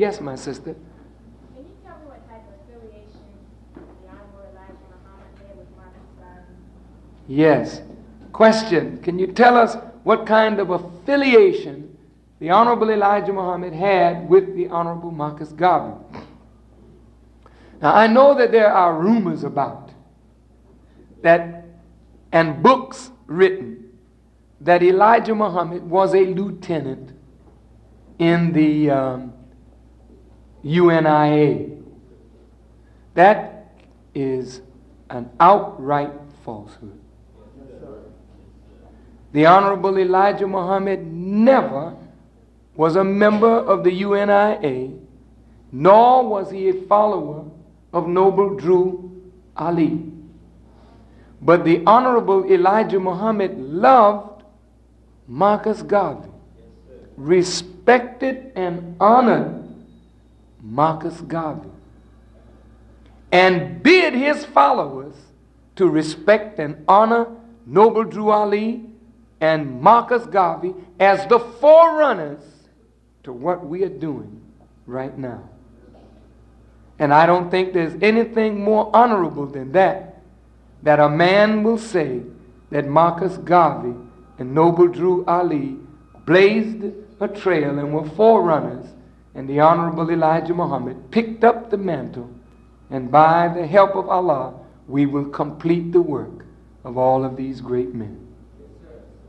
Yes, my sister. Can you tell me what type of affiliation the Honorable Elijah Muhammad had with Marcus Garvey? Yes. Question Can you tell us what kind of affiliation the Honorable Elijah Muhammad had with the Honorable Marcus Garvey? Now, I know that there are rumors about that and books written that Elijah Muhammad was a lieutenant in the um, UNIA. That is an outright falsehood. The Honorable Elijah Muhammad never was a member of the UNIA, nor was he a follower of Noble Drew Ali. But the Honorable Elijah Muhammad loved Marcus Garvey, respected and honored Marcus Garvey, and bid his followers to respect and honor Noble Drew Ali and Marcus Garvey as the forerunners to what we are doing right now. And I don't think there's anything more honorable than that, that a man will say that Marcus Garvey and Noble Drew Ali blazed a trail and were forerunners, and the Honorable Elijah Muhammad picked up the mantle, and by the help of Allah, we will complete the work of all of these great men.